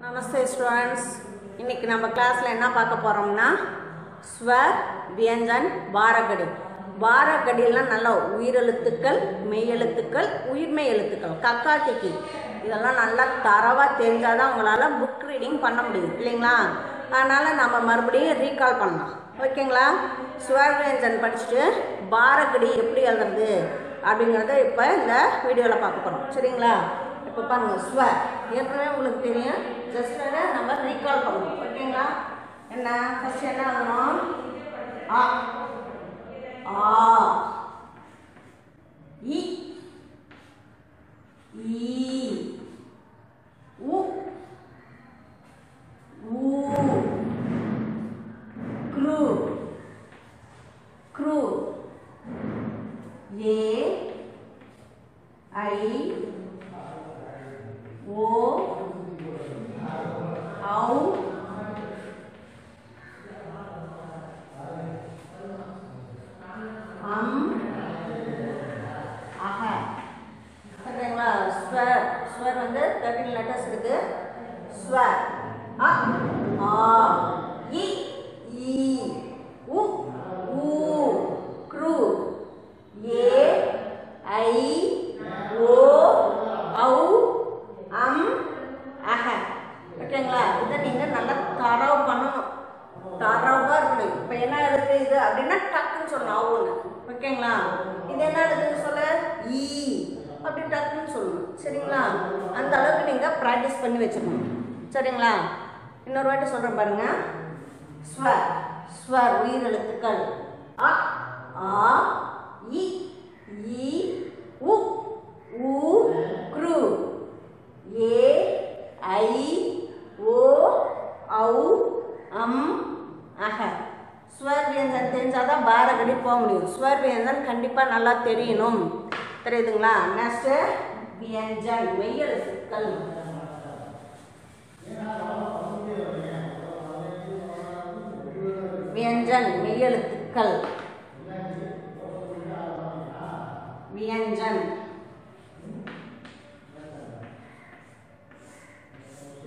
நமஸ்தே students இன்னைக்கு நம்ம கிளாஸில் என்ன பார்க்க போகிறோம்னா ஸ்வர் வியஞ்சன் பாரகடி பாரகடியெல்லாம் நல்லா உயிரெழுத்துக்கள் மெய்யெழுத்துக்கள் உயிர்மெய் எழுத்துக்கள் கக்காட்டிக்கு இதெல்லாம் நல்லா தரவாக தெரிஞ்சால் தான் உங்களால் புக் ரீடிங் பண்ண முடியும் இல்லைங்களா? அதனால் நம்ம மறுபடியும் ரீகால் பண்ணலாம். ஓகேங்களா ஸ்வர் வியஞ்சன் படிச்சுட்டு பாரகடி எப்படி எழுதுறது அப்படிங்கிறத இப்போ இந்த வீடியோவில் பார்க்க போகிறோம் சரிங்களா? இப்போ பாருங்க ஸ்வர் ஏற்கனவே உங்களுக்கு தெரியும் ஜஸ்ட் அதை நம்ம ரீகால் பண்ணணும் ஓகேங்களா என்ன ஃபர்ஸ்ட் என்ன ஆகணும் ஆ ஆ இ ஈ உ ஊ க்ரு க்ரு ஏ ஐ ஓ ஔ அம் அஹ சரிங்களா ஸ்வர் ஸ்வர் வந்து தேர்ட்டின் லெட்டர்ஸ் இருக்கு ஸ்வர் அ ஆ இ ஈ உ ஊ க்ரு ஏ ஐ ஓ ஔ அம் அஹ ஓகேங்களா இதை நீங்கள் நல்லா தரவு பண்ணணும் தரவாக இருக்கணும் இப்போ என்ன எழுத்து இது அப்படின்னா டக்குன்னு சொல்லணும் அவங்க ஓகேங்களா இது என்ன எழுதுன்னு சொல்ல ஈ அப்படி டக்குன்னு சொல்லணும் சரிங்களா அந்த அளவுக்கு நீங்கள் ப்ராக்டிஸ் பண்ணி வச்சுக்கணும். சரிங்களா? இன்னொரு வாட்டி சொல்கிறேன் பாருங்க. ஸ்வர் ஸ்வர் உயிர் எழுத்துக்கள். அ ஆ இ ஈ உ ஊ க்ரு. ஏ ஐ ஓ ஔ அம் அஹ. ஸ்வர் வியஞ்சன் பாரகடி போக முடியும். ஸ்வர் வியஞ்சன் கண்டிப்பாக நல்லா தெரியணும். தெரியுதுங்களா? நெக்ஸ்ட் வியஞ்சன் மெய்யெழுத்துக்கள் வியஞ்சன் மெய்யெழுத்துக்கள். வியஞ்சன்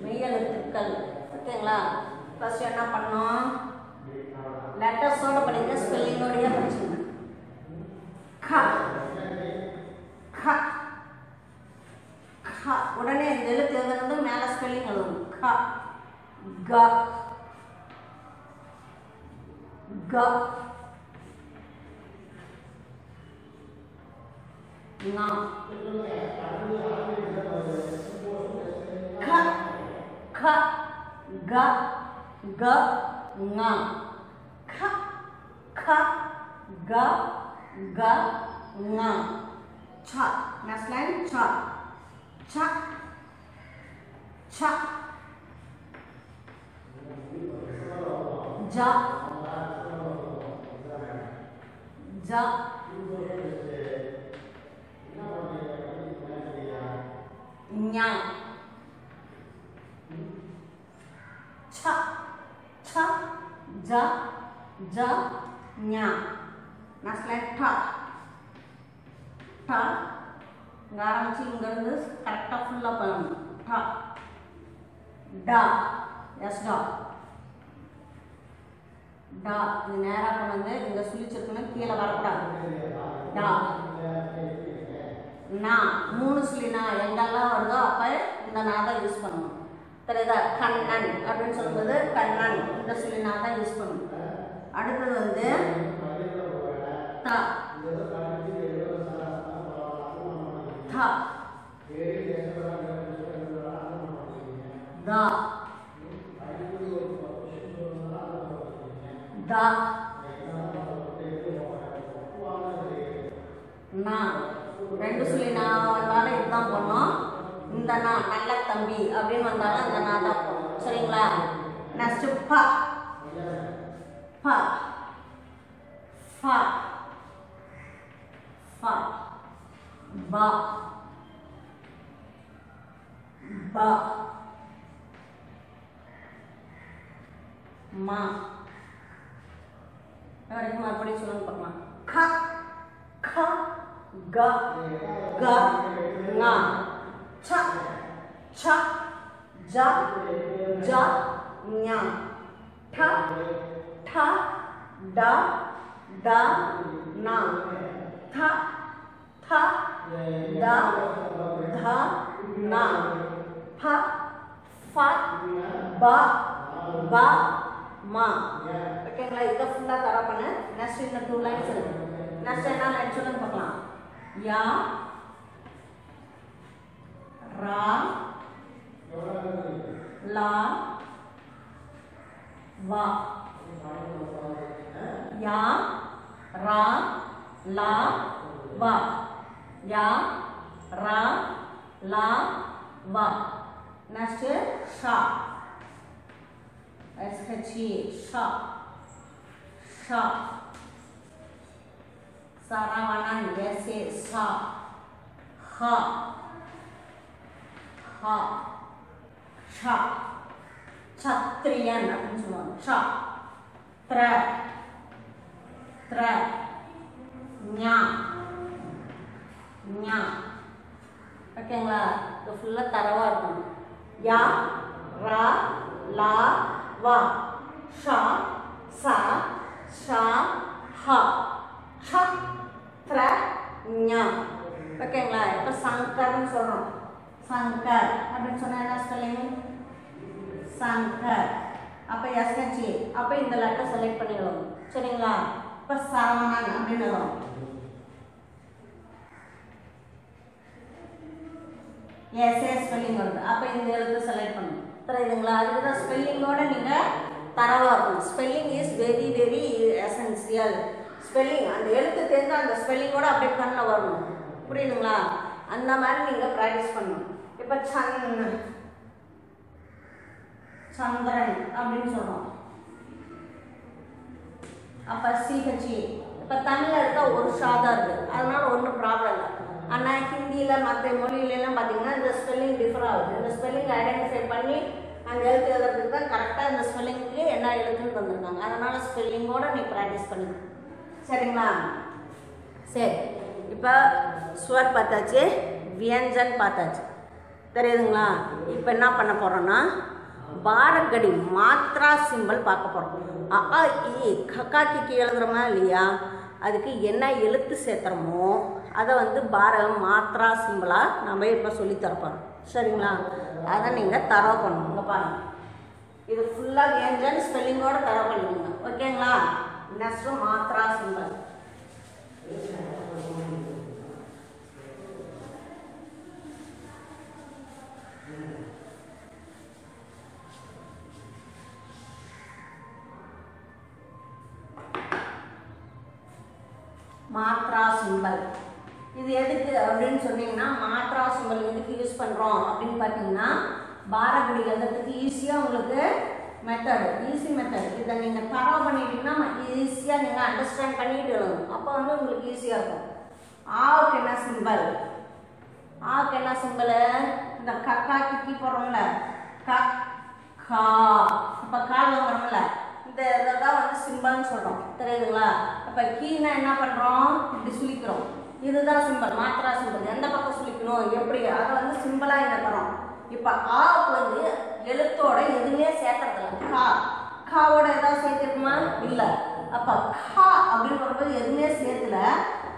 மெய்யெழுத்துக்கள். ஓகேங்களா? ஃபர்ஸ்ட் என்ன பண்ணோம் லெட்டர்ஸோட படிங்க ஸ்பெல்லிங்கோடய படிச்சுங்க க. க. க. உடனே இந்த எழுத்து எழுதுறது மேலே ஸ்பெல்லிங் எழுதணும். க. க. க ங க க க க ங க க க க ங ச next line ச ச ச ஜ Dạ Nhằng Chạ Chạ Dạ Dạ Nhằng Next ta Ta காரமிச்சு இங்கேருந்து கரெக்டாக ஃபுல்லாக பண்ணணும் da எஸ் da ட இது நேரா கொண்டு வந்து இங்கே சுழிச்சிருக்கணும் கீழே வரக்கூடாது. ட. நா மூணு சுழி நா எங்கெல்லாம் வருதோ அப்ப இந்த நா தான் யூஸ் பண்ணணும். தெரியுதா? கண்ணன் அப்படின்னு சொல்லும்போது கண்ணன் இந்த சொல்லி நான் தான் யூஸ் பண்ணணும். அடுத்தது வந்து த தா. தா. த நா. ரெண்டு சொல்லி நான் வந்தாலும் இதுதான் போடணும். இந்த நா நல்ல தம்பி அப்படின்னு வந்தாலும் இந்த நா தான் போடணும். சரிங்களா? நெக்ஸ்ட் ப. ப. ஃப ஃப ப. ப. மா. வரைக்கும் மறுபடியும் சொல்லணும் பார்க்கலாம் க க க க ங ச ச ஜ ஜ ஞ ட ட ட ட ந த த த த ந ப ஃப ப ப ம ஓகேங்களா இதை ஃபுல்லாக தர பண்ண நெக்ஸ்ட் இந்த டூ லைன்ஸ் இருக்கு. நெக்ஸ்ட் என்ன லைன் சொல்லுங்க பார்க்கலாம். யா ரா லா வா. யா ரா லா வா. யா ரா லா வா. நெக்ஸ்ட் ஷா. எஸ்ஹெச்இ ஷா. ஷா சரவணன் எஸ்ஏ சா ஹ ஹ ஷா சத்திரியன் அப்படின்னு சொல்லுவாங்க ஷா த்ர த்ர ஞா ஞா ஓகேங்களா இது ஃபுல்லாக தரவாக இருக்கும் யா ரா லா வா ஷா சா ஷா ஹ ஷ த்ர ஞா. ஓகேங்களா? இப்போ சங்கர்னு சொல்கிறோம் சங்கர். அப்படின்னு சொன்னால் என்ன ஸ்பெல்லிங் சங்கர். அப்போ எஸ்ஹெச்இ அப்போ இந்த லெட்டர் செலக்ட் பண்ணிடுவோம். சரிங்களா? இப்போ சரவணன் அப்படின்னு வரும் எஸ்ஏ ஸ்பெல்லிங் வருது. அப்போ இந்த எழுத்து செலக்ட் பண்ணும். தெரியுதுங்களா அதுக்கு தான் ஸ்பெல்லிங்கோட நீங்கள் தரவாக இருக்கணும் spelling is very very essential spelling அந்த எழுத்து தெரிஞ்சு அந்த ஸ்பெல்லிங்கோட அப்படியே கண்ணில் வரணும் புரியுதுங்களா? அந்த மாதிரி நீங்கள் ப்ராக்டிஸ் பண்ணணும். இப்போ சன் சந்திரன் அப்படின்னு சொல்கிறோம் அப்போ சிஹெச்இ இப்போ தமிழில் எடுத்தால் ஒரு ஷா தான் இருக்குது அதனால ஒன்றும் ப்ராப்ளம் இல்லை. ஆனால் ஹிந்தியில் மற்ற மொழியிலலாம் பார்த்தீங்கன்னா இந்த ஸ்பெல்லிங் டிஃபர் ஆகுது. இந்த ஸ்பெல்லிங் ஐடென்டிஃபை பண்ணி அந்த எழுத்து எழுதுறதுக்கு தான் கரெக்டாக இந்த ஸ்பெல்லிங்க்கு என்ன எழுத்துன்னு தந்திருக்காங்க. அதனால் ஸ்பெல்லிங்கோடு நீ ப்ராக்டிஸ் பண்ணு சரிங்களா? சரி. இப்போ சுவர் பார்த்தாச்சு வியஞ்சன் பார்த்தாச்சு. தெரியுதுங்களா? இப்போ என்ன பண்ண போகிறோன்னா பாரக்கடி மாத்ரா சிம்பிள் பார்க்க போகிறோம் அ இ கக்கா கிக்கி இல்லையா? அதுக்கு என்ன எழுத்து சேர்த்துறோமோ அதை வந்து பாரகம் மாத்ரா சிம்பிளாக நம்ம இப்போ சொல்லி சரிங்களா? அதை நீங்கள் தரவு பண்ணுங்க பாருங்க. இது ஃபுல்லாக ஏஞ்சன்னு ஸ்பெல்லிங்கோட தரவு பண்ணிக்கோங்க. ஓகேங்களா? Next matra symbol matra symbol இது எதுக்கு அப்படின்னு சொன்னீங்கன்னா மாத்ரா சிம்பல் எதுக்கு யூஸ் பண்ணுறோம் அப்படின்னு பார்த்தீங்கன்னா பாரகுடி எழுதுறதுக்கு ஈஸியாக உங்களுக்கு மெத்தடு ஈஸி மெத்தட் இதை நீங்கள் தரவு பண்ணிட்டீங்கன்னா ஈஸியாக நீங்கள் அண்டர்ஸ்டாண்ட் பண்ணிட்டு எழுதணும் அப்போ வந்து உங்களுக்கு ஈஸியாக இருக்கும். ஆவுக்கு என்ன சிம்பல் ஆவுக்கு என்ன சிம்பிள் இந்த கக்கா கிக்கி போடுறோம்ல. க கா. அப்போ கால் வாங்குறோம்ல இந்த இதை தான் வந்து சிம்பல்னு சொல்கிறோம் தெரியுதுங்களா? அப்போ கீனா என்ன பண்ணுறோம் இப்படி சுழிக்கிறோம். இதுதான் சிம்பல் மாத்திரா சிம்பிள் எந்த பக்கம் சுழிக்கணும்? எப்படி? அதை வந்து சிம்பிளாக என்ன தரோம் இப்போ ஆவுக்கு வந்து எழுத்தோட எதுவுமே சேர்க்கறதில்ல. கா. காவோட ஏதாவது சேர்த்துருக்குமா? இல்லை. அப்போ கா அப்படின்னு வரும்போது எதுவுமே சேர்த்துல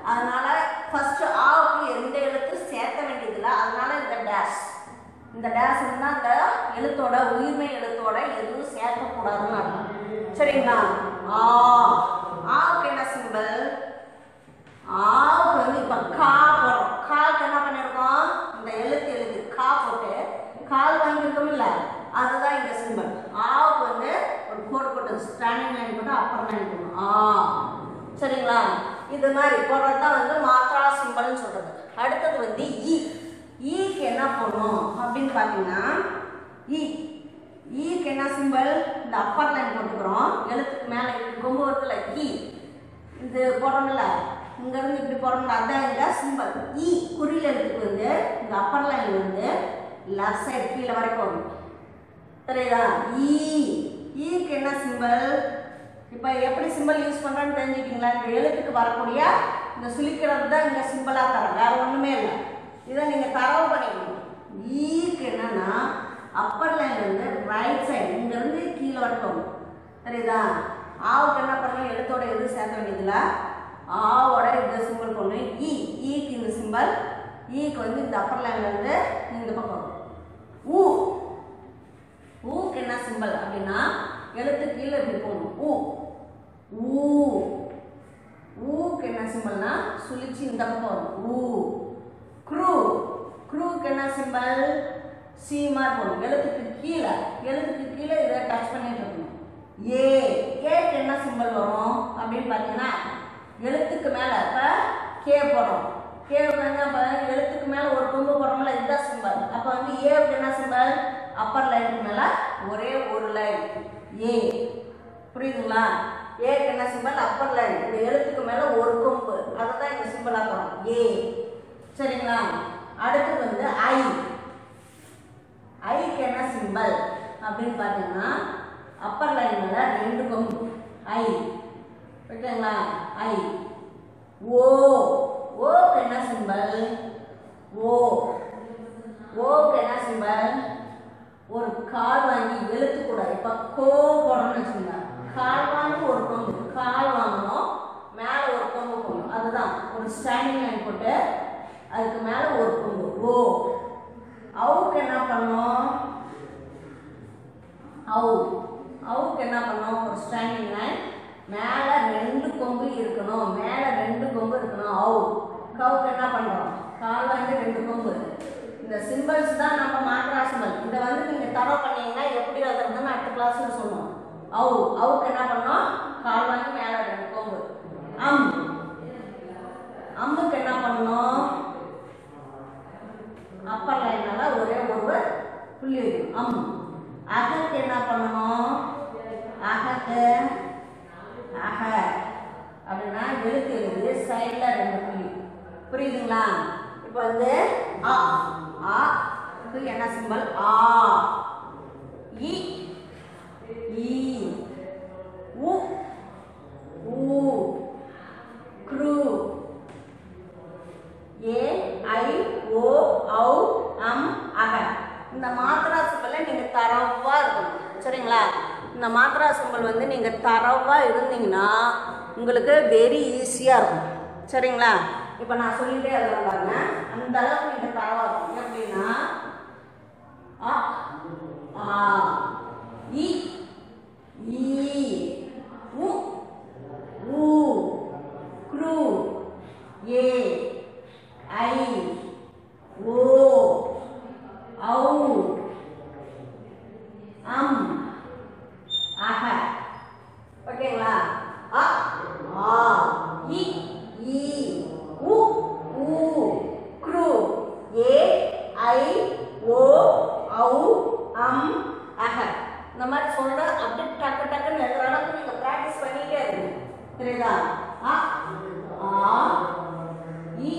அதனால ஃபர்ஸ்ட் ஆவுக்கு எந்த எழுத்து சேர்க்க வேண்டியதில்லை. அதனால இந்த டேஷ் இந்த டேஷ் இருந்தால் அந்த எழுத்தோட உயிர்மை எழுத்தோட எதுவும் சேர்க்கக்கூடாதுன்னு அர்த்தம். சரிங்களா? ஆ. ஆவுக்கு என்ன சிம்பிள் ஆ கா போடுறோம் காலுக்கு என்ன பண்ணியிருக்கோம் இந்த எழுத்து எழுத்து கா போட்டு கால் வாங்கியிருக்கோம் இல்லை? அதுதான் இந்த சிம்பிள் ஆவுக்கு வந்து ஒரு கோடு போட்டு ஸ்டாண்டிங் லைன் போட்டு அப்பர் லைன் போடணும். ஆ. சரிங்களா? இது மாதிரி போடுறது தான் வந்து மாத்திரா சிம்பிள்னு சொல்றது. அடுத்தது வந்து e. e ஈ ஈக்கு என்ன போடணும் அப்படின்னு பார்த்தீங்கன்னா e. ஈ ஈக்கு என்ன சிம்பிள் இந்த அப்பர் லைன் போட்டுக்கிறோம். எழுத்துக்கு மேலே கொம்பு வருதுல ஈ இது போடுறோம்ல இங்கேருந்து இப்படி போகிறோம்னா அதான் இந்த சிம்பிள் இ e குறியில் எழுத்துக்கு வந்து இந்த அப்பர் லைன் வந்து லெஃப்ட் சைடு கீழே வரைக்கும் வரும். தெரியுதா ஈ e. ஈக்கு e என்ன சிம்பிள் இப்போ எப்படி சிம்பிள் யூஸ் பண்ணுறோன்னு தெரிஞ்சுக்கிங்களா இந்த எழுத்துக்கு வரக்கூடிய இந்த சுழிக்கிறது தான் இங்கே சிம்பிளாக தரேன் வேறு ஒன்றுமே இல்லை. இதை நீங்கள் தரவு பண்ணிக்கணும். ஈக்கு என்னன்னா அப்பர் லைன் வந்து ரைட் சைடு இங்கேருந்து கீழே வரட்டும் சரிதா ஆவுக்கு என்ன பண்ணணும்? எழுத்தோட எதுவும் சேர்க்க வேண்டியதில்லை ஆவோட இந்த சிம்பிள் கொண்டு e, e இ ஈக்கு இந்த சிம்பிள் ஈக்கு e வந்து இந்த அப்பர் லைன்ல இருந்து இந்த பக்கம். ஊ. ஊக்கு என்ன சிம்பிள் அப்படின்னா எழுத்து கீழே இப்படி போகணும். ஊ. ஊ. ஊக்கு என்ன சிம்பிள்னா சுழிச்சு இந்த பக்கம் வரும். ஊ. க்ரூ. க்ரூக்கு என்ன சிம்பிள் சி மாதிரி போகணும். எழுத்துக்கு கீழே. எழுத்துக்கு கீழே இதை டச் பண்ணிட்டு இருக்கணும். ஏ. ஏக்கு என்ன சிம்பிள் வரும் அப்படின்னு பார்த்தீங்கன்னா எழுத்துக்கு மேலே இப்போ கே போடுறோம். கே வந்து எழுத்துக்கு மேலே ஒரு கொம்பு போடுறோம்ல இதுதான் சிம்பல் அப்போ வந்து ஏ அப்படின்னா சிம்பல் அப்பர் லைனுக்கு மேலே ஒரே ஒரு லைன் ஏ புரியுதுங்களா? ஏக்கு என்ன சிம்பல் அப்பர் லைன் இந்த எழுத்துக்கு மேலே ஒரு கொம்பு. அதை தான் இந்த சிம்பிள் போகிறோம் ஏ சரிங்களா? அடுத்து வந்து ஐ ஐக்கு என்ன சிம்பல் அப்படின்னு பார்த்தீங்கன்னா அப்பர் லைன் மேலே ரெண்டு கொம்பு. ஐ ஓகேங்களா ஐ. ஓ. ஓ என்ன சிம்பல் ஓ. ஓக்கு என்ன சிம்பல் ஒரு கால் வாங்கி எழுத்து கூட. இப்போ கோ போடணும்னு வச்சுக்கோங்க. கால் வாங்கி ஒரு கொம்பு. கால் வாங்கணும் மேலே ஒரு கொம்பு போடணும். அதுதான். ஒரு ஸ்டாண்டிங் லைன் போட்டு அதுக்கு மேலே ஒரு கொம்பு. ஓ. அவுக்கு என்ன பண்ணணும்? அவு. அவுக்கு என்ன பண்ணணும்? ஒரு ஸ்டாண்டிங் லைன் மேலே ரெண்டு கொம்பு இருக்கணும் மேலே ரெண்டு கொம்பு இருக்கணும். அவு கவுக்கு என்ன பண்ணுறோம்? கால் வந்து ரெண்டு கொம்பு. இந்த சிம்பிள்ஸ் தான் நம்ம மாத்திரா சிம்பிள் இதை வந்து நீங்கள் தரவு பண்ணீங்கன்னா எப்படி எழுதுறதுன்னு அடுத்த கிளாஸில் சொல்லுவோம். அவு அவுக்கு என்ன பண்ணோம்? கால் வாங்கி மேலே ரெண்டு கொம்பு. அம். அம்முக்கு என்ன பண்ணணும் அப்பர் லைனால ஒரே ஒரு புள்ளி அம். அகக்கு என்ன பண்ணணும் அகக்கு அக அப்படின்னா எழுத்து எழுதி சைடில் ரெண்டு புள்ளி புரியுதுங்களா? இப்போ வந்து ஆ ஆ க்கு என்ன சிம்பல் ஆ. இ ஈ உ ஊ க்ரூ. ஏ ஐ ஓ ஔ அம் அக. இந்த மாத்திரா சிம்பலை நீங்கள் தரவாக இருக்கணும். சரிங்களா? இந்த மாத்திரா சிம்பல் வந்து நீங்கள் தரவாக இருந்தீங்கன்னா உங்களுக்கு வெரி ஈஸியாக இருக்கும். சரிங்களா? இப்போ நான் சொல்லிட்டே இருக்கிறேன் பாருங்க அந்த அளவுக்கு நீங்கள் தரவாக இருக்கும் எப்படின்னா அ ஆ இ ஈ உ ஊ க்ரூ ஏ ஐ ஓ ஔ அம் அக ஓகேங்களா அ ஆ இ ஈ உ ஊ க்ரு ஏ ஐ ஓ ஔ அம் அக இந்த மாதிரி சொல்ற அப்படியே டக்கு டக்குன்னு எழுதுற அளவுக்கு நீங்க ப்ராக்டிஸ் பண்ணிட்டே இருக்கணும் புரியுதா அ ஆ இ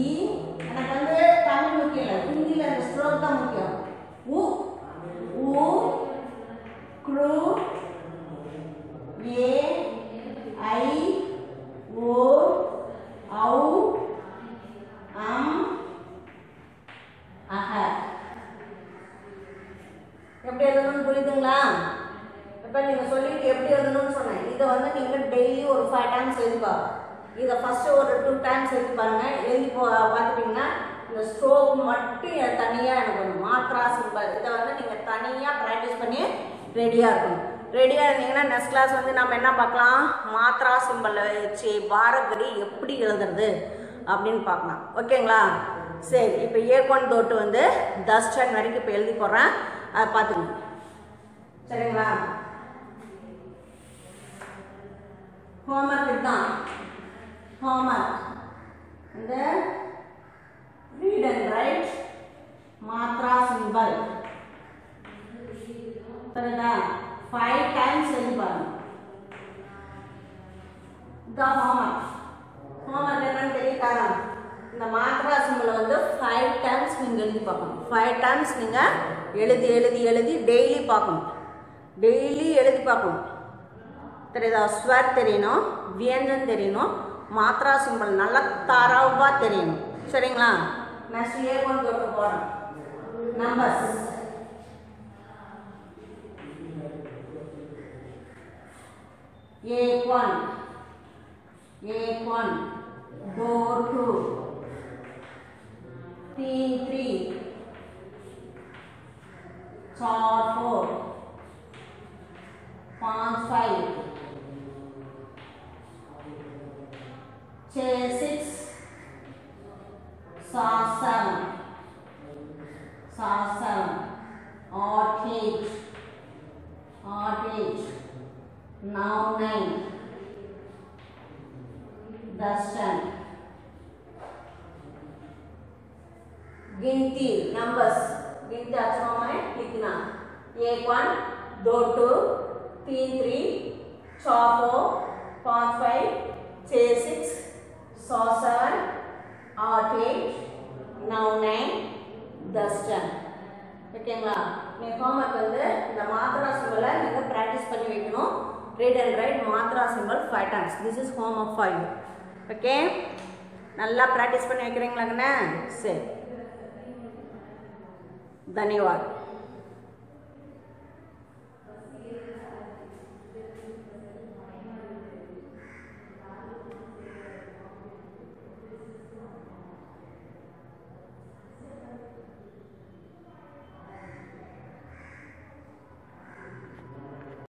ஈ எனக்கு வந்து தமிழ் முக்கியம் இல்லை ஹிந்தியில் அந்த ஸ்ட்ரோக் தான் முக்கியம் உ ஊ க்ரு ஏ ஐ ஓ ஔ அம் அக எப்படி எழுதணும்னு புரியுதுங்களா இப்போ நீங்கள் சொல்லிட்டு எப்படி எழுதணும்னு சொன்னேன் இதை வந்து நீங்கள் டெய்லி ஒரு ஃபைவ் டைம்ஸ் எழுதிப்பா இதை ஃபஸ்ட்டு ஒரு டூ டைம்ஸ் எழுதி பாருங்க எழுதி போ பார்த்துட்டிங்கன்னா இந்த ஸ்ட்ரோக் மட்டும் தனியாக எனக்கு ஒன்று மாத்ரா சிம்பல் இதை வந்து நீங்கள் தனியாக ப்ராக்டிஸ் பண்ணி ரெடியாக இருக்கணும். ரெடியாக இருந்தீங்கன்னா நெக்ஸ்ட் கிளாஸ் வந்து நம்ம என்ன பார்க்கலாம்? மாத்ரா சிம்பலை வச்சு பாரகடி எப்படி எழுதுறது அப்படின்னு பார்க்கலாம். ஓகேங்களா சரி இப்போ ஏகோன் தோட்டு வந்து தஸ்டன் வரைக்கும் இப்போ எழுதி போடுறேன். அதை பார்த்துக்கணும் சரிங்களா? ஹோம்ஒர்க் இதுதான். ஹோம்ஒர்க் இந்த Read and write matra symbol சரிங்களா ஃபைவ் டைம்ஸ் எழுதி பாருங்க இதுதான் homework. ஹோம்ஒர்க் என்னன்னு இந்த மாத்ரா சிம்பிளை வந்து ஃபைவ் டைம்ஸ் நீங்கள் எழுதி பார்க்கணும். ஃபைவ் டைம்ஸ் நீங்கள் எழுதி எழுதி எழுதி டெய்லி பார்க்கணும். டெய்லி எழுதி பார்க்கணும். தெரியுதா? ஸ்வர் தெரியணும் வியஞ்சன் தெரியணும் மாத்ரா சிம்பிள் நல்லா தரவாக தெரியணும். சரிங்களா? Match to here, one go to bottom. Numbers. Egg one. Egg one. Go two. Teen three. Char four. Pants five. Chair six. 7 odd 8 odd 8 now 9 dustan गिनती नंबर्स गिनती अक्षरों में लिखना एक वन दो टू तीन थ्री छ फोर पाँच फाइव छः सिक्स सौ सेवन ஆட் ஆர்டேட் நவுன் அண்ட் தஸ்டன். ஓகேங்களா? நீங்கள் ஹோம்ஒர்க் வந்து இந்த மாத்ரா சிம்பிளை நீங்கள் ப்ராக்டிஸ் பண்ணி வைக்கணும். Read and write matra simple five times this is home of five okay? நல்லா ப்ராக்டிஸ் பண்ணி வைக்கிறீங்களாங்கண்ணே சரி. தன்யவாத்.